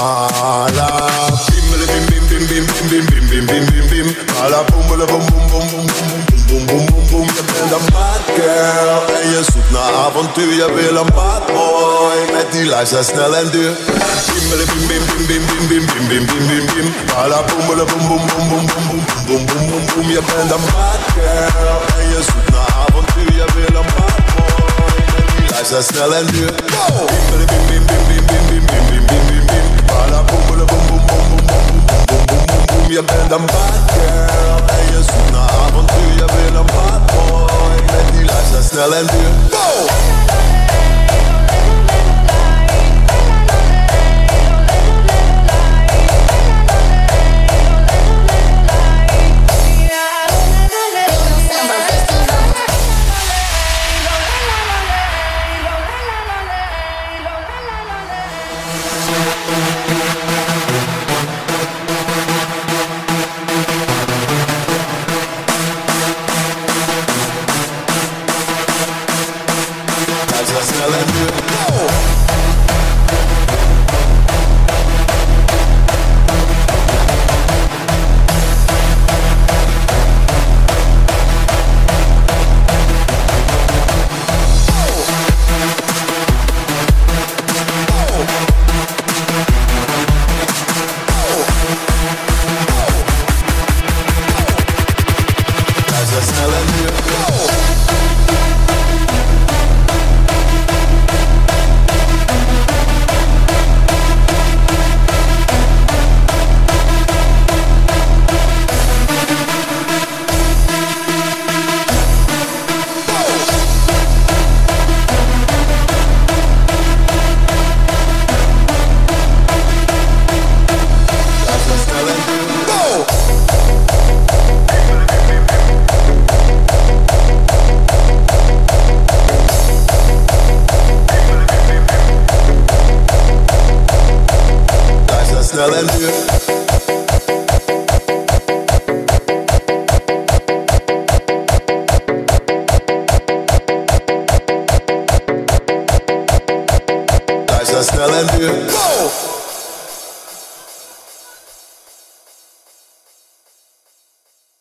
Alla bim bim bim bim bim bim bim bim bim bim bim Alla boom boom boom boom boom boom boom boom boom boom boom bad girl bad boy snel en duur Bim bim bim bim bim bim bim bim bim bim bim bim Alla boom boom boom boom boom boom boom boom boom boom boom Je bent een bad girl en je zoekt naar avontuur Je wil een bad boy met snel en duur Bim bim bim bim bim bim bim with them bad girl. Ey, es una Abenteuer, will ein Bad Boy. Wenn die Leiste schnell entführen. Yeah. let them do Just them. Go!